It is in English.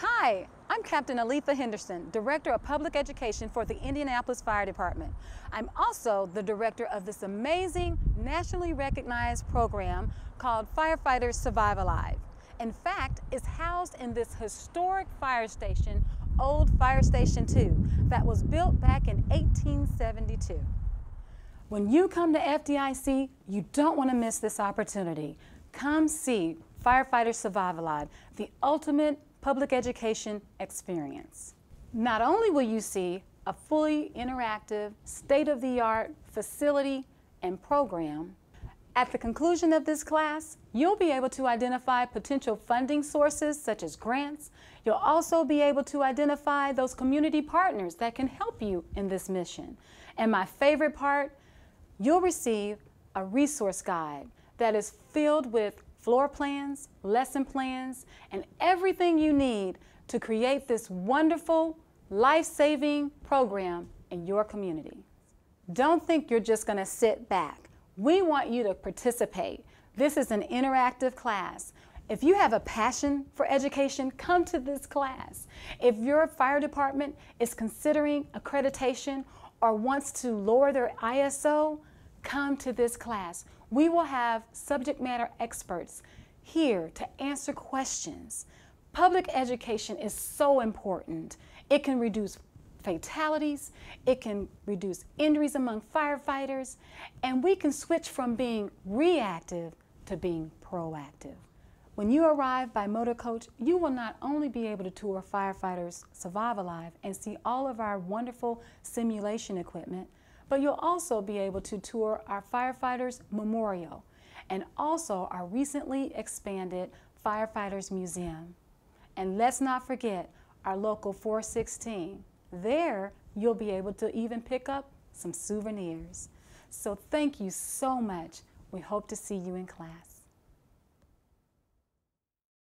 Hi, I'm Captain Aleatha Henderson, Director of Public Education for the Indianapolis Fire Department. I'm also the director of this amazing nationally recognized program called Firefighters Survive Alive. In fact, it's housed in this historic fire station, Old Fire Station 2, that was built back in 1872. When you come to FDIC, you don't want to miss this opportunity. Come see Firefighters Survive Alive, the ultimate public education experience. Not only will you see a fully interactive, state-of-the-art facility and program, at the conclusion of this class, you'll be able to identify potential funding sources such as grants. You'll also be able to identify those community partners that can help you in this mission. And my favorite part, you'll receive a resource guide that is filled with floor plans, lesson plans, and everything you need to create this wonderful, life-saving program in your community. Don't think you're just going to sit back. We want you to participate. This is an interactive class. If you have a passion for education, come to this class. If your fire department is considering accreditation or wants to lower their ISO, come to this class. We will have subject matter experts here to answer questions. Public education is so important. It can reduce fatalities, it can reduce injuries among firefighters, and we can switch from being reactive to being proactive. When you arrive by motor coach, you will not only be able to tour Firefighters Survive Alive and see all of our wonderful simulation equipment, but you'll also be able to tour our Firefighters Memorial and also our recently expanded Firefighters Museum. And let's not forget our local 416. There, you'll be able to even pick up some souvenirs. So thank you so much. We hope to see you in class.